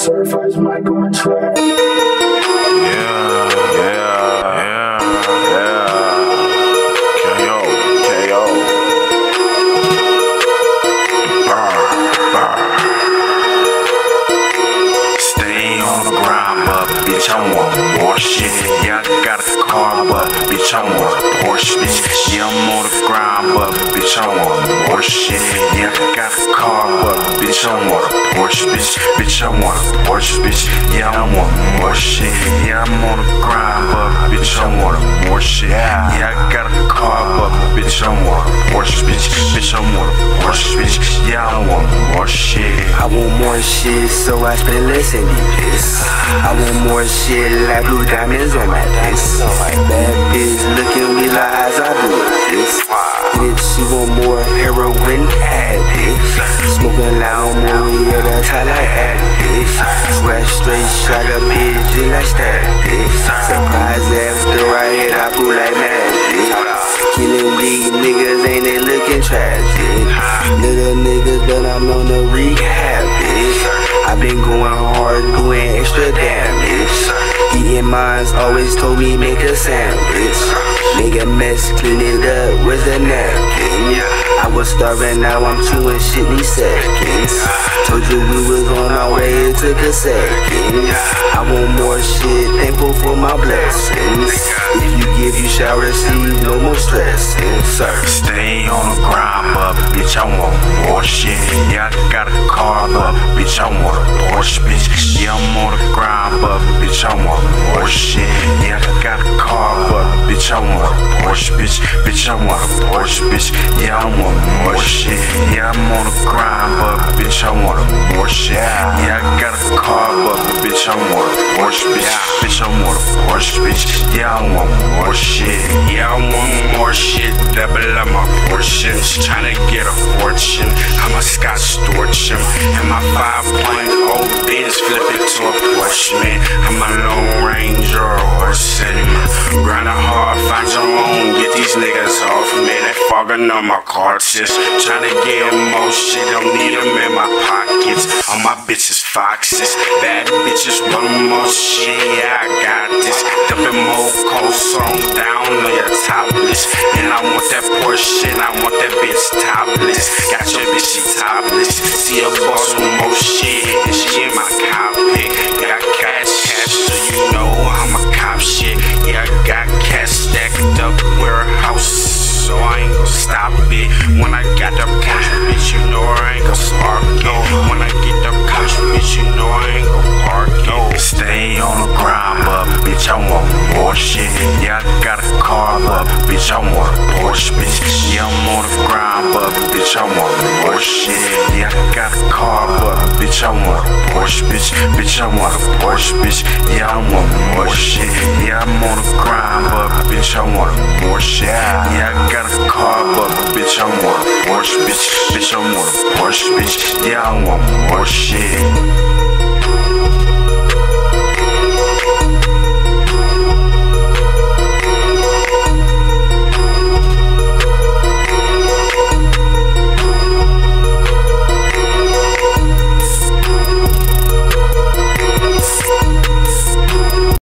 Certified Michael on track. Yeah, yeah, yeah, yeah. KO, KO. Burr, burr. Stay on the grind, but bitch, I'm want more shit. Yeah, I got a car, but bitch, I want a Porsche, bitch. Yeah, I'm on the grind, but bitch, I want more shit. Yeah, I got a car, but bitch, I want a Porsche, bitch. Bitch, I want a Porsche, bitch. Yeah, I want more shit. Yeah, I'm on the grind, but bitch, I want a more shit. Yeah, I got a car, but bitch, I want a Porsche, bitch. Bitch, I want a Porsche, bitch. Yeah, I want more shit. I want more shit, so I spend less in this. I want more shit like blue diamonds on my face. Straight, shot a bitch, and I stab. Surprise after I hit, I pull like magic. Killing these niggas, ain't they looking tragic? Little niggas, but I'm on the rehab, bitch. i been going hard, doing extra damage. Eating mines always told me make a sandwich. Make a mess, clean it up with a napkin. I was starving, now I'm chewing shit in seconds. Told you we was on our way, took a second. I want more shit, thankful for my blessings. If you give, you shall receive, no more stressing, sir. Stay on the grind, but bitch, I want more shit. Yeah, I got a car, but bitch, I want a Porsche, bitch. Yeah, I'm on the grind, but bitch, I want more shit. Porsche, bitch. Bitch, I want a Porsche, bitch. Yeah, I want more shit. Yeah, I'm on the grind, but bitch, I want a more shit. Yeah, I got a car, but bitch, I want a Porsche, bitch. Bitch, I want a Porsche, bitch. Yeah, I want more shit. Yeah, I want more shit. Double up my portions. Tryna get a fortune. I'm a Scotch torch. And my 5.0 Benz flip it to a Porsche, man. I'm a Lone Ranger or a anymore. Grinding hard, find your own. Get these niggas off, me. They fogging on my cartridge. Tryna get more shit. Don't need them in my pockets. All my bitches foxes. Bad bitches want more shit. Yeah, I got this. Dumping more cold song down on your top list. And I want that Porsche, and I want that bitch topless. Got your bitch, she topless. See a boss with more shit, I ain't gon' stop it. When I got the Porsche, bitch, you know I ain't gon' spark it. When I get the Porsche, bitch, you know I ain't gon' park it. Stay on the grind, but bitch, I want more shit. Yeah, I got a car, but bitch, I want a Porsche, bitch. Yeah, I'm on the grind, but bitch, I want more shit. Yeah, I got a car, but bitch, I want a Porsche, bitch. Bitch, I want a Porsche, bitch. Yeah, I want more shit. Yeah, I'm on the grind, bitch, I want more shit. Yeah, I got a car, but bitch, I want a Porsche, bitch. Bitch, I want a Porsche, bitch. Yeah, I want more shit.